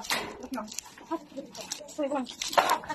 不行，他这个，所以讲，他？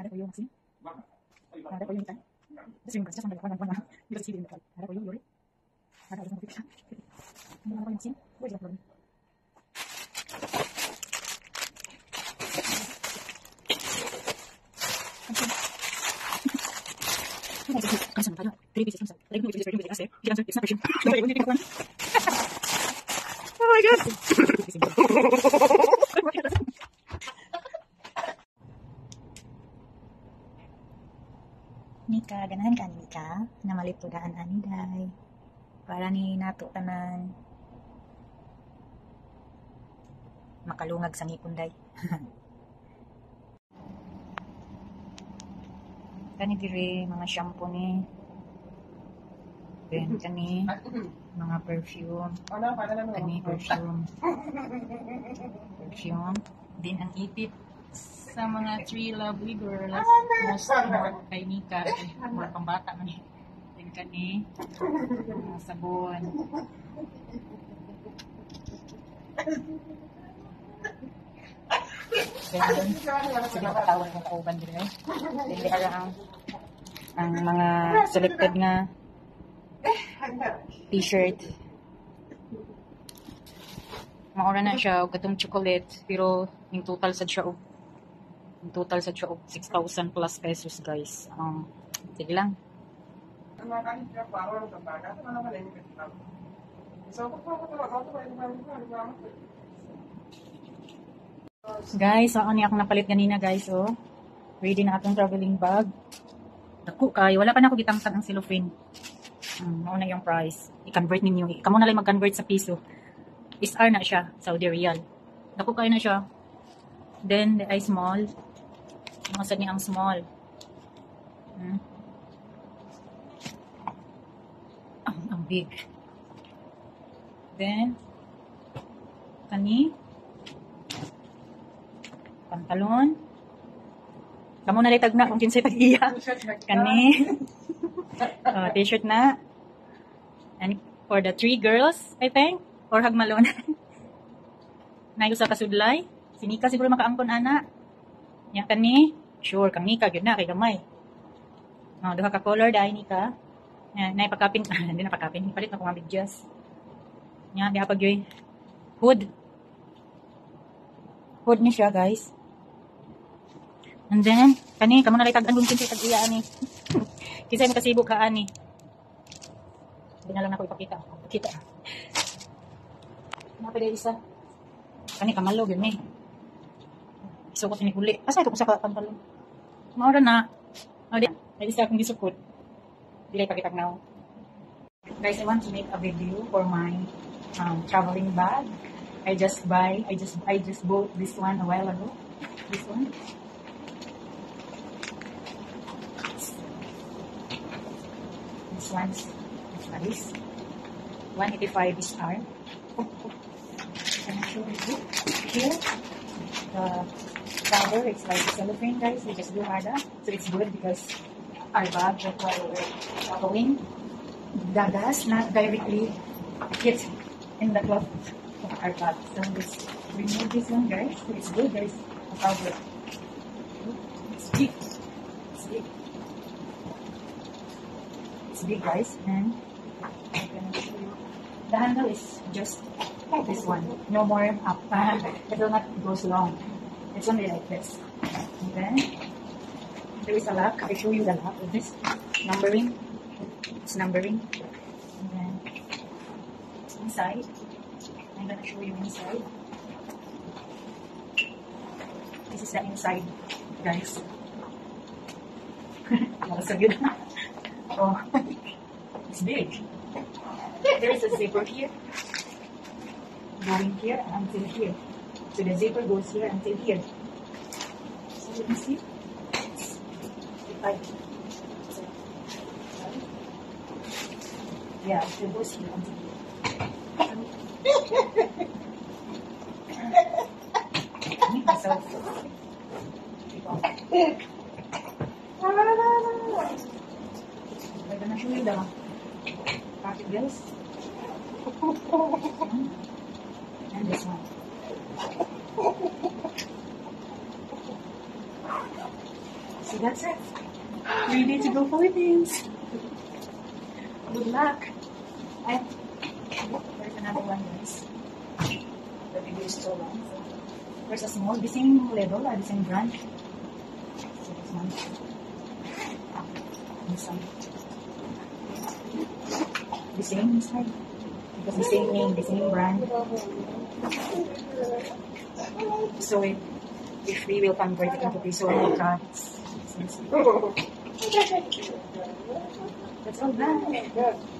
ಹಡಪೊಯ್ಯೋ ಮಸಿ ಹಡಪೊಯ್ಯೋ ನಿಂತಾನೆ ಡಿಸ್ಟ್ರಿಂಗ್ ಕಷ್ಟ ಸಂಬಳ ಬಂದ ಬಂದ you. ಬಿಡಿ ಮಕ್ಕಳು ಹಡಪೊಯ್ಯೋ ನೋಡಿ ಹಡಪೊಯ್ಯೋ ನೋಡಿ ಹಡಪೊಯ್ಯೋ ಮಸಿ ಹೋಗಿ ನೋಡಿ Kasih mata, three pieces, three pieces, three pieces, three pieces, three pieces, three see three pieces, three pieces, see pieces, three pieces, three pieces, three god. Nika, ganahan ka ni Nika, na malipudaan ani day. Para ni nato tanan makalungag sa ngipon day. kani diri mga shampoo ni then kani mga perfume kani perfume perfume din ang ipit sa mga three lovely girls most more kay Nika more pambata man eh. din kani mga sabon Then, sige makatawan kong kauban din eh. Then, di ang ang mga selected nga t-shirt. Maura na siya og katong chocolate pero yung total sa siya og yung total sa og 6,000 plus pesos guys. Um, sige lang. Guys, ako ni akong napalit kanina guys, oh. Ready na atong traveling bag. Naku kay, wala pa na ako gitangtang ang cellophane. Um, na yung price. I-convert ninyo. Kamo na lang mag-convert sa piso. SR na siya, Saudi Riyal. Naku kayo na siya. Then, the ay small. Mga sad niya ang small. Hmm. Ang, ang big. Then, kani, pantalon. Kamu na litag na kung kinsay tag-iya. Kani. uh, t-shirt na. And for the three girls, I think. Or hagmalon. Nayo sa kasudlay. Sinika siguro makaangkon ana. Nya kani. Sure, kang nika gyud na kay gamay. Oh, duha ka color dai nika. Nya nay pagkapin, hindi na pagkapin. Palit na ko mga bidyas. Nya diha pag yoy. Hood. Hood ni siya, guys. And then, kani, kamo na lang tag-anong kinsa tag-iya ani. Kinsa mo kasibok ka ani. Hindi na lang ako ipakita. Pakita. Pa isa? Kani kamalo gyud ni. Isukot ni huli. Asa ito ko sa pantalon? Maura na. O di, may isa akong gisukot. Dili pakita now. Guys, I want to make a video for my um, traveling bag. I just buy, I just, I just bought this one a while ago. This one. This one's, this one is 185 is R. Can I show you? Here, the cover, it's like cellophane guys, we just do harder. So it's good because our bag, that's why we're traveling. The gas not directly hit in the cloth of our bag. So just remove this one guys. So it's good, there's a cover. It's big. It's big. It's big guys and. The handle is just like this one. No more up. it will not go long. It's only like this. And then, there is a lock. I show you the lock of this. Numbering. It's numbering. And then, inside. I'm gonna show you inside. This is the inside, guys. So good. oh, it's big. There is a zipper here. Going here until here. So the zipper goes here until here. So you can see. Like, yeah, it goes here until here. Me, bills. And this one. So that's it. We need to go Philippines. Good luck. And there's another one, guys. The video is so long. So there's a small, the same level, the same brand. So this one. One. The same inside. Because the same name, the same brand. So if, if we will convert it into peso, it's expensive. That's all bad.